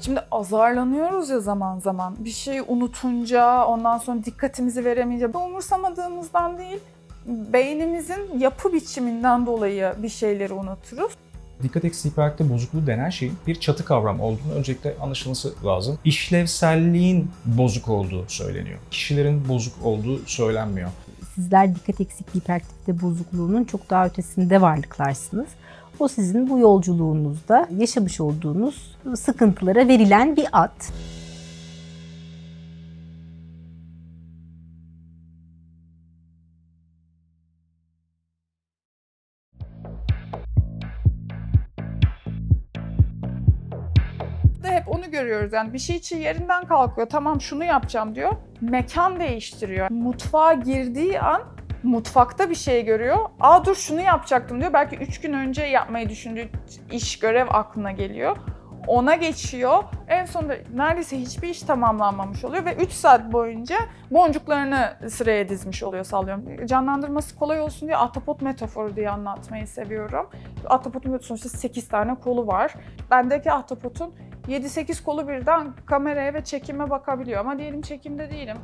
Şimdi azarlanıyoruz ya zaman zaman. Bir şeyi unutunca, ondan sonra dikkatimizi veremeyince. Bu umursamadığımızdan değil, beynimizin yapı biçiminden dolayı bir şeyleri unuturuz. Dikkat eksikliği hiperaktivite bozukluğu denen şeyin bir çatı kavram olduğunu öncelikle anlaşılması lazım. İşlevselliğin bozuk olduğu söyleniyor. Kişilerin bozuk olduğu söylenmiyor. Sizler dikkat eksikliği hiperaktivite bozukluğunun çok daha ötesinde varlıklarsınız. O sizin bu yolculuğunuzda yaşamış olduğunuz sıkıntılara verilen bir ad. hep onu görüyoruz. Yani bir şey için yerinden kalkıyor. Tamam şunu yapacağım diyor. Mekan değiştiriyor. Mutfağa girdiği an mutfakta bir şey görüyor. Aa dur şunu yapacaktım diyor. Belki 3 gün önce yapmayı düşündüğü iş, görev aklına geliyor. Ona geçiyor. En sonunda neredeyse hiçbir iş tamamlanmamış oluyor ve 3 saat boyunca boncuklarını sıraya dizmiş oluyor sallıyorum. Canlandırması kolay olsun diye ahtapot metaforu diye anlatmayı seviyorum. Ahtapotun sonuçta 8 tane kolu var. Bendeki ahtapotun 7-8 kolu birden kameraya ve çekime bakabiliyor ama diyelim çekimde değilim.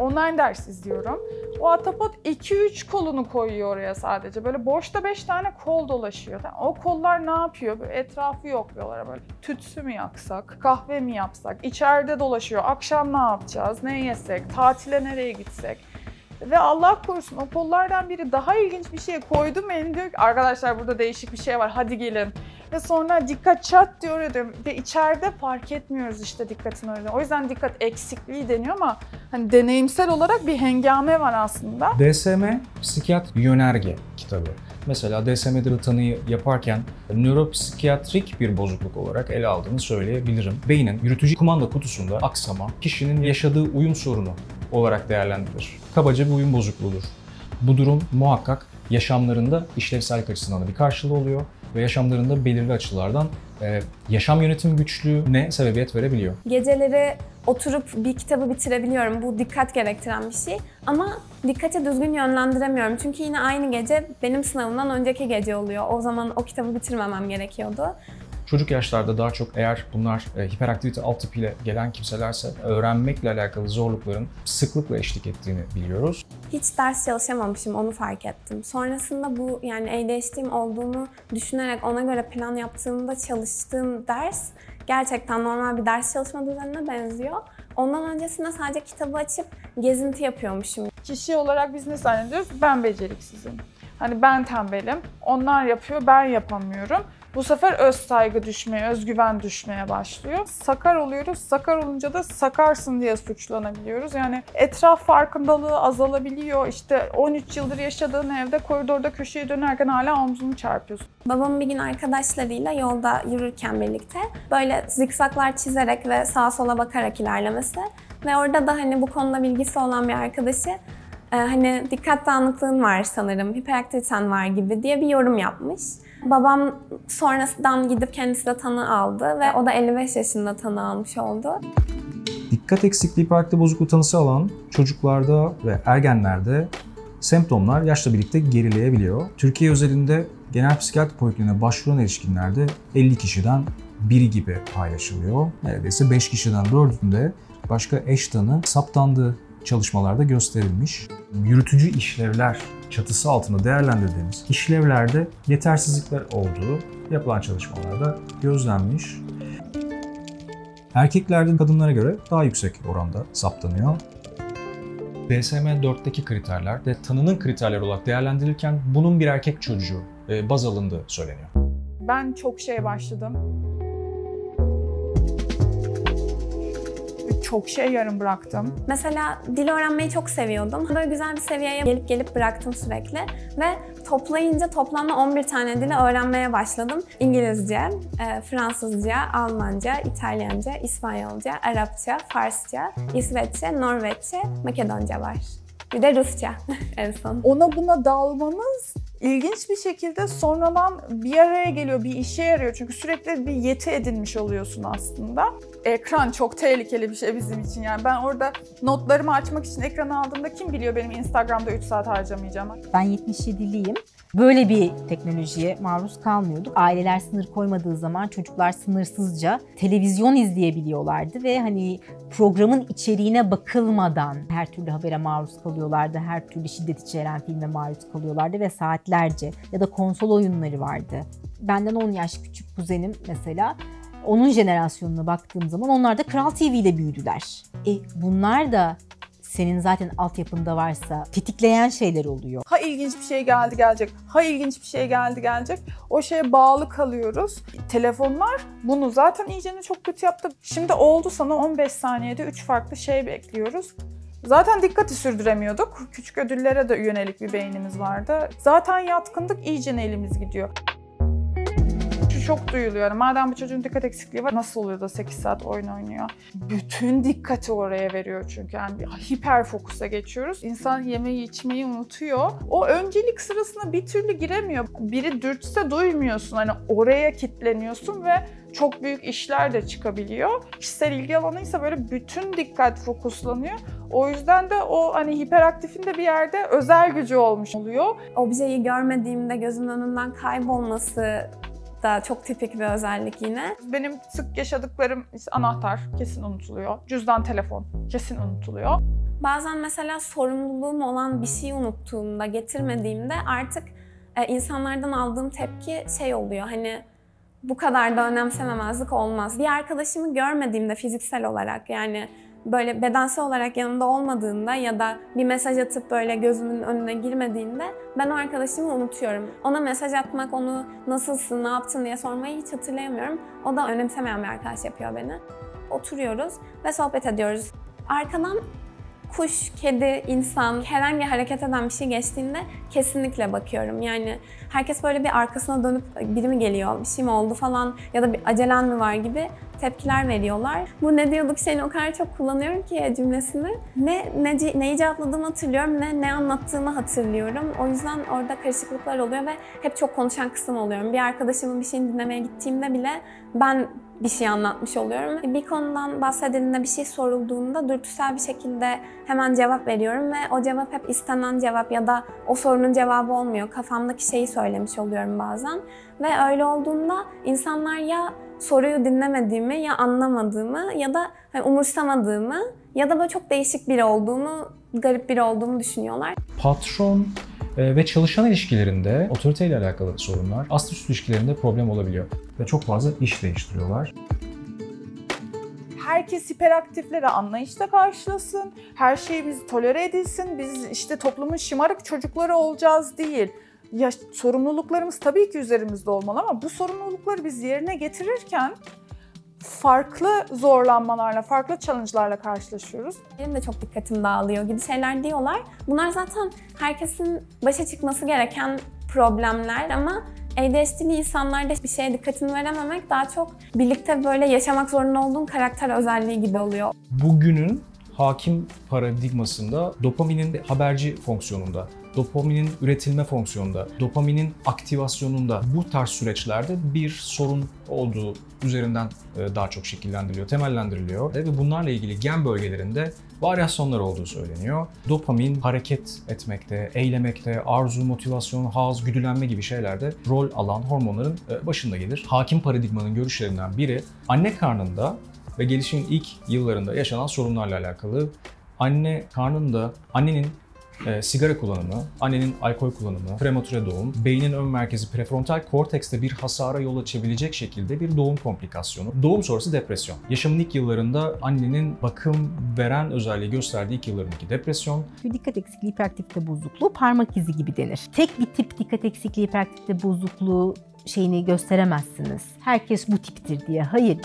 Online ders izliyorum. O atapot 2-3 kolunu koyuyor oraya sadece. Böyle boşta 5 tane kol dolaşıyor. O kollar ne yapıyor? Böyle etrafı yokluyorlar böyle. Tütsü mü yaksak? Kahve mi yapsak? İçeride dolaşıyor. Akşam ne yapacağız? Ne yesek? Tatile nereye gitsek? Ve Allah korusun o kollardan biri daha ilginç bir şey koydu mu elini diyor ki arkadaşlar burada değişik bir şey var hadi gelin. Ve sonra dikkat çat diyor ya diyorum. Ve içeride fark etmiyoruz işte dikkatin öyle. O yüzden dikkat eksikliği deniyor ama hani deneyimsel olarak bir hengame var aslında. DSM psikiyat yönerge kitabı. Mesela DSM'de tanıyı yaparken nöropsikiyatrik bir bozukluk olarak ele aldığını söyleyebilirim. Beynin yürütücü kumanda kutusunda aksama kişinin yaşadığı uyum sorunu olarak değerlendirilir. Kabaca bir uyum bozukluğudur. Bu durum muhakkak yaşamlarında işlevsellik açısından da bir karşılığı oluyor ve yaşamlarında belirli açılardan e, yaşam yönetim güçlüğüne sebebiyet verebiliyor. Geceleri oturup bir kitabı bitirebiliyorum. Bu dikkat gerektiren bir şey. Ama dikkati düzgün yönlendiremiyorum. Çünkü yine aynı gece benim sınavımdan önceki gece oluyor. O zaman o kitabı bitirmemem gerekiyordu. Çocuk yaşlarda daha çok eğer bunlar e, hiperaktivite alt tipiyle gelen kimselerse öğrenmekle alakalı zorlukların sıklıkla eşlik ettiğini biliyoruz. Hiç ders çalışamamışım onu fark ettim. Sonrasında bu yani ADHD'm olduğunu düşünerek ona göre plan yaptığımda çalıştığım ders gerçekten normal bir ders çalışma düzenine benziyor. Ondan öncesinde sadece kitabı açıp gezinti yapıyormuşum. Kişi olarak biz ne zannediyoruz? Ben beceriksizim. Hani ben tembelim, onlar yapıyor, ben yapamıyorum. Bu sefer öz saygı düşmeye, özgüven düşmeye başlıyor. Sakar oluyoruz. Sakar olunca da sakarsın diye suçlanabiliyoruz. Yani etraf farkındalığı azalabiliyor. İşte 13 yıldır yaşadığın evde koridorda köşeye dönerken hala omzunu çarpıyorsun. Babam bir gün arkadaşlarıyla yolda yürürken birlikte böyle zikzaklar çizerek ve sağa sola bakarak ilerlemesi ve orada da hani bu konuda bilgisi olan bir arkadaşı e, hani dikkat dağınıklığın var sanırım, hiperaktiviten var gibi diye bir yorum yapmış. Babam sonrasından gidip kendisi de tanı aldı ve o da 55 yaşında tanı almış oldu. Dikkat eksikliği hiperaktivite bozukluğu tanısı alan çocuklarda ve ergenlerde semptomlar yaşla birlikte gerileyebiliyor. Türkiye özelinde genel psikiyatri polikliniğine başvuran erişkinlerde 50 kişiden biri gibi paylaşılıyor. Neredeyse 5 kişiden 4'ünde başka eş tanı saptandığı çalışmalarda gösterilmiş. Yürütücü işlevler çatısı altında değerlendirdiğimiz işlevlerde yetersizlikler olduğu yapılan çalışmalarda gözlenmiş. Erkeklerde kadınlara göre daha yüksek oranda saptanıyor. DSM-4'teki kriterler de tanının kriterleri olarak değerlendirilirken bunun bir erkek çocuğu e, baz alındığı söyleniyor. Ben çok şey başladım. Çok şey yarım bıraktım. Mesela dil öğrenmeyi çok seviyordum. Böyle güzel bir seviyeye gelip gelip bıraktım sürekli. Ve toplayınca toplamda 11 tane dili öğrenmeye başladım. İngilizce, e, Fransızca, Almanca, İtalyanca, İspanyolca, Arapça, Farsça, İsveççe, Norveççe, Makedonca var. Bir de Rusça en son. Ona buna dalmamız ilginç bir şekilde sonradan bir araya geliyor, bir işe yarıyor. Çünkü sürekli bir yeti edinmiş oluyorsun aslında. Ekran çok tehlikeli bir şey bizim için. Yani ben orada notlarımı açmak için ekranı aldığımda kim biliyor benim Instagram'da 3 saat harcamayacağım. Ben 77'liyim. Böyle bir teknolojiye maruz kalmıyorduk. Aileler sınır koymadığı zaman çocuklar sınırsızca televizyon izleyebiliyorlardı ve hani programın içeriğine bakılmadan her türlü habere maruz kalıyorlardı. Her türlü şiddet içeren filme maruz kalıyorlardı ve saatlerce ya da konsol oyunları vardı. Benden 10 yaş küçük kuzenim mesela onun jenerasyonuna baktığım zaman onlar da Kral TV ile büyüdüler. E bunlar da senin zaten altyapında varsa tetikleyen şeyler oluyor. Ha ilginç bir şey geldi gelecek, ha ilginç bir şey geldi gelecek. O şeye bağlı kalıyoruz. Telefonlar bunu zaten iyicene çok kötü yaptı. Şimdi oldu sana 15 saniyede 3 farklı şey bekliyoruz. Zaten dikkati sürdüremiyorduk. Küçük ödüllere de yönelik bir beynimiz vardı. Zaten yatkındık, iyice elimiz gidiyor çok duyuluyor. Yani madem bu çocuğun dikkat eksikliği var nasıl oluyor da 8 saat oyun oynuyor? Bütün dikkati oraya veriyor çünkü. Yani hiper fokusa geçiyoruz. İnsan yemeği içmeyi unutuyor. O öncelik sırasına bir türlü giremiyor. Biri dürtse duymuyorsun. Hani oraya kitleniyorsun ve çok büyük işler de çıkabiliyor. Kişisel ilgi alanıysa böyle bütün dikkat fokuslanıyor. O yüzden de o hani hiperaktifin de bir yerde özel gücü olmuş oluyor. Objeyi görmediğimde gözümün önünden kaybolması da çok tipik bir özellik yine. Benim sık yaşadıklarım işte anahtar kesin unutuluyor. Cüzdan, telefon kesin unutuluyor. Bazen mesela sorumluluğum olan bir şeyi unuttuğumda, getirmediğimde artık e, insanlardan aldığım tepki şey oluyor. Hani bu kadar da önemsememezlik olmaz. Bir arkadaşımı görmediğimde fiziksel olarak yani böyle bedensel olarak yanımda olmadığında ya da bir mesaj atıp böyle gözümün önüne girmediğinde ben o arkadaşımı unutuyorum. Ona mesaj atmak, onu nasılsın, ne yaptın diye sormayı hiç hatırlayamıyorum. O da önemsemeyen bir arkadaş yapıyor beni. Oturuyoruz ve sohbet ediyoruz. Arkadan kuş, kedi, insan, herhangi hareket eden bir şey geçtiğinde kesinlikle bakıyorum. Yani herkes böyle bir arkasına dönüp biri mi geliyor, bir şey mi oldu falan ya da bir acelen mi var gibi tepkiler veriyorlar. Bu ne diyorduk şeyini o kadar çok kullanıyorum ki cümlesini. Ne, ne neyi cevapladığımı hatırlıyorum ne ne anlattığımı hatırlıyorum. O yüzden orada karışıklıklar oluyor ve hep çok konuşan kısım oluyorum. Bir arkadaşımın bir şeyini dinlemeye gittiğimde bile ben bir şey anlatmış oluyorum. Bir konudan bahsedildiğinde bir şey sorulduğunda dürtüsel bir şekilde hemen cevap veriyorum ve o cevap hep istenen cevap ya da o sorunun cevabı olmuyor. Kafamdaki şeyi söylemiş oluyorum bazen. Ve öyle olduğunda insanlar ya soruyu dinlemediğimi ya anlamadığımı ya da hani umursamadığımı ya da böyle çok değişik biri olduğumu, garip biri olduğumu düşünüyorlar. Patron e, ve çalışan ilişkilerinde otoriteyle alakalı sorunlar, ast üst ilişkilerinde problem olabiliyor ve çok fazla iş değiştiriyorlar. Herkes hiperaktiflere anlayışla karşılasın, her şey biz tolere edilsin, biz işte toplumun şımarık çocukları olacağız değil ya sorumluluklarımız tabii ki üzerimizde olmalı ama bu sorumlulukları biz yerine getirirken farklı zorlanmalarla, farklı challenge'larla karşılaşıyoruz. Benim de çok dikkatim dağılıyor gibi şeyler diyorlar. Bunlar zaten herkesin başa çıkması gereken problemler ama ADHD'li insanlarda bir şeye dikkatini verememek daha çok birlikte böyle yaşamak zorunda olduğun karakter özelliği gibi oluyor. Bugünün hakim paradigmasında dopaminin haberci fonksiyonunda dopaminin üretilme fonksiyonunda, dopaminin aktivasyonunda bu tarz süreçlerde bir sorun olduğu üzerinden e, daha çok şekillendiriliyor, temellendiriliyor ve bunlarla ilgili gen bölgelerinde varyasyonlar olduğu söyleniyor. Dopamin hareket etmekte, eylemekte, arzu, motivasyon, haz, güdülenme gibi şeylerde rol alan hormonların e, başında gelir. Hakim paradigmanın görüşlerinden biri anne karnında ve gelişimin ilk yıllarında yaşanan sorunlarla alakalı. Anne karnında annenin e, sigara kullanımı, annenin alkol kullanımı, prematüre doğum, beynin ön merkezi prefrontal kortekste bir hasara yol açabilecek şekilde bir doğum komplikasyonu. Doğum sonrası depresyon. Yaşamın ilk yıllarında annenin bakım veren özelliği gösterdiği ilk yıllarındaki depresyon. Dikkat eksikliği hiperaktifte bozukluğu parmak izi gibi denir. Tek bir tip dikkat eksikliği hiperaktifte bozukluğu şeyini gösteremezsiniz. Herkes bu tiptir diye. Hayır.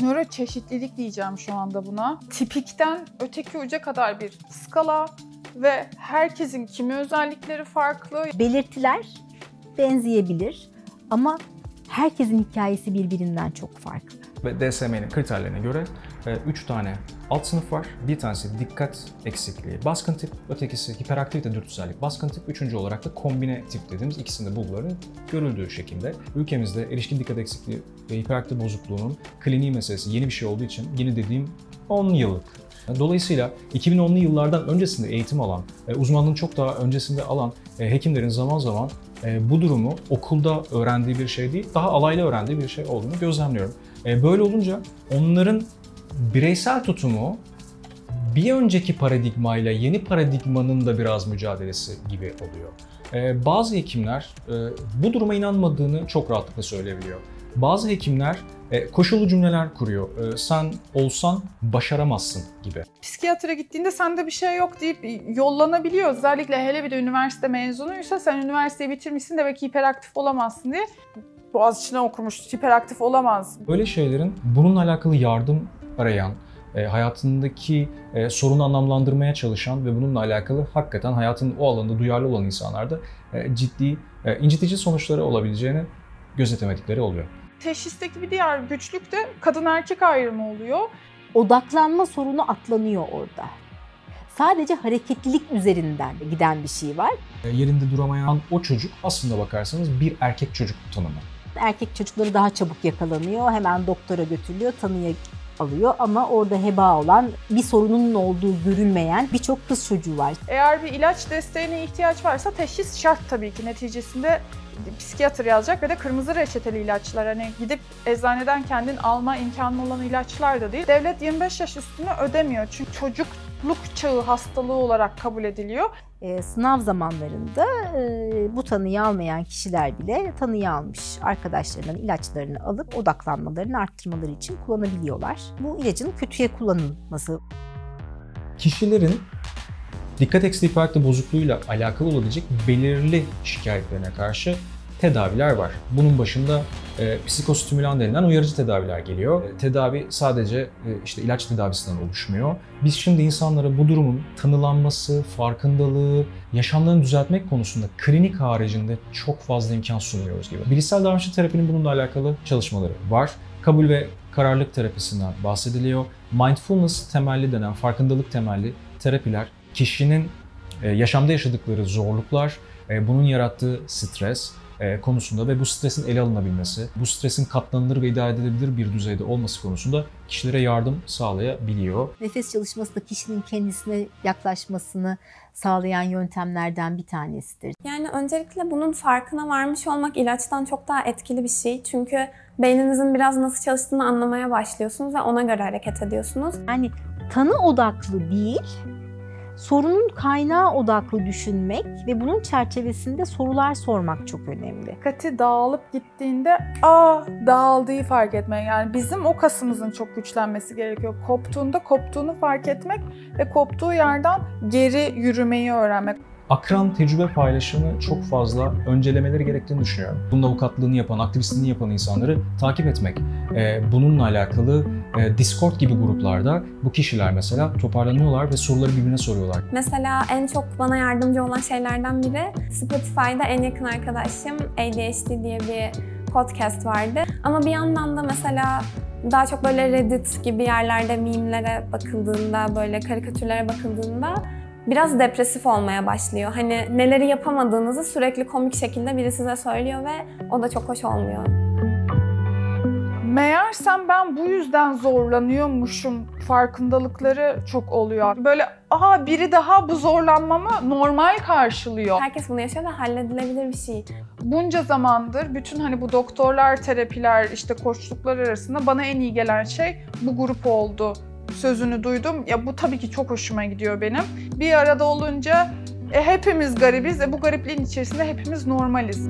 Nöro çeşitlilik diyeceğim şu anda buna. Tipikten öteki uca kadar bir skala ve herkesin kimi özellikleri farklı. Belirtiler benzeyebilir ama herkesin hikayesi birbirinden çok farklı. Ve DSM'nin kriterlerine göre 3 e, tane alt sınıf var. Bir tanesi dikkat eksikliği baskın tip, ötekisi hiperaktivite dürtüsellik baskın tip, üçüncü olarak da kombine tip dediğimiz ikisinde bulguların görüldüğü şekilde. Ülkemizde erişkin dikkat eksikliği ve hiperaktif bozukluğunun kliniği meselesi yeni bir şey olduğu için yeni dediğim 10 yıllık Dolayısıyla 2010'lu yıllardan öncesinde eğitim alan, e, uzmanlığın çok daha öncesinde alan e, hekimlerin zaman zaman e, bu durumu okulda öğrendiği bir şey değil, daha alaylı öğrendiği bir şey olduğunu gözlemliyorum. E, böyle olunca onların bireysel tutumu bir önceki paradigmayla yeni paradigmanın da biraz mücadelesi gibi oluyor. Bazı hekimler bu duruma inanmadığını çok rahatlıkla söyleyebiliyor. Bazı hekimler e, koşullu cümleler kuruyor. E, sen olsan başaramazsın gibi. Psikiyatra gittiğinde sende bir şey yok deyip yollanabiliyor. Özellikle hele bir de üniversite mezunuysa sen üniversiteyi bitirmişsin demek ki hiperaktif olamazsın diye. Boğaziçi'ne okumuş, hiperaktif olamaz. Böyle şeylerin bununla alakalı yardım arayan, e, hayatındaki e, sorunu anlamlandırmaya çalışan ve bununla alakalı hakikaten hayatın o alanda duyarlı olan insanlarda e, ciddi e, incitici sonuçları olabileceğini gözetemedikleri oluyor. Teşhisteki bir diğer güçlük de kadın erkek ayrımı oluyor. Odaklanma sorunu atlanıyor orada. Sadece hareketlilik üzerinden giden bir şey var. E, yerinde duramayan o çocuk aslında bakarsanız bir erkek çocuk tanımı. Erkek çocukları daha çabuk yakalanıyor, hemen doktora götürülüyor, tanıya alıyor ama orada heba olan bir sorunun olduğu görülmeyen birçok kız çocuğu var. Eğer bir ilaç desteğine ihtiyaç varsa teşhis şart tabii ki neticesinde psikiyatr yazacak ve de kırmızı reçeteli ilaçlar hani gidip eczaneden kendin alma imkanı olan ilaçlar da değil. Devlet 25 yaş üstünü ödemiyor çünkü çocukluk çağı hastalığı olarak kabul ediliyor. E, sınav zamanlarında e, bu tanıyı almayan kişiler bile tanıyı almış arkadaşlarından ilaçlarını alıp odaklanmalarını arttırmaları için kullanabiliyorlar. Bu ilacın kötüye kullanılması. Kişilerin dikkat eksikliği hiperaktif bozukluğuyla alakalı olabilecek belirli şikayetlerine karşı tedaviler var. Bunun başında e, psikostimülan denilen uyarıcı tedaviler geliyor. E, tedavi sadece e, işte ilaç tedavisinden oluşmuyor. Biz şimdi insanlara bu durumun tanılanması, farkındalığı, yaşamlarını düzeltmek konusunda klinik haricinde çok fazla imkan sunmuyoruz gibi. Bilişsel davranışçı terapinin bununla alakalı çalışmaları var. Kabul ve kararlılık terapisinden bahsediliyor. Mindfulness temelli denen farkındalık temelli terapiler kişinin e, yaşamda yaşadıkları zorluklar, e, bunun yarattığı stres, konusunda ve bu stresin ele alınabilmesi, bu stresin katlanılır ve idare edilebilir bir düzeyde olması konusunda kişilere yardım sağlayabiliyor. Nefes çalışması da kişinin kendisine yaklaşmasını sağlayan yöntemlerden bir tanesidir. Yani öncelikle bunun farkına varmış olmak ilaçtan çok daha etkili bir şey. Çünkü beyninizin biraz nasıl çalıştığını anlamaya başlıyorsunuz ve ona göre hareket ediyorsunuz. Yani tanı odaklı değil, sorunun kaynağı odaklı düşünmek ve bunun çerçevesinde sorular sormak çok önemli. Dikkati dağılıp gittiğinde aa dağıldığı fark etmek. Yani bizim o kasımızın çok güçlenmesi gerekiyor. Koptuğunda koptuğunu fark etmek ve koptuğu yerden geri yürümeyi öğrenmek akran tecrübe paylaşımı çok fazla öncelemeleri gerektiğini düşünüyorum. Bunun avukatlığını yapan, aktivistliğini yapan insanları takip etmek. Ee, bununla alakalı e, Discord gibi gruplarda bu kişiler mesela toparlanıyorlar ve soruları birbirine soruyorlar. Mesela en çok bana yardımcı olan şeylerden biri Spotify'da en yakın arkadaşım ADHD diye bir podcast vardı. Ama bir yandan da mesela daha çok böyle Reddit gibi yerlerde mimlere bakıldığında, böyle karikatürlere bakıldığında biraz depresif olmaya başlıyor. Hani neleri yapamadığınızı sürekli komik şekilde biri size söylüyor ve o da çok hoş olmuyor. Meğersem ben bu yüzden zorlanıyormuşum farkındalıkları çok oluyor. Böyle aha biri daha bu zorlanmamı normal karşılıyor. Herkes bunu yaşıyor ve halledilebilir bir şey. Bunca zamandır bütün hani bu doktorlar, terapiler, işte koçluklar arasında bana en iyi gelen şey bu grup oldu sözünü duydum. Ya bu tabii ki çok hoşuma gidiyor benim. Bir arada olunca e, hepimiz garibiz. E, bu garipliğin içerisinde hepimiz normaliz.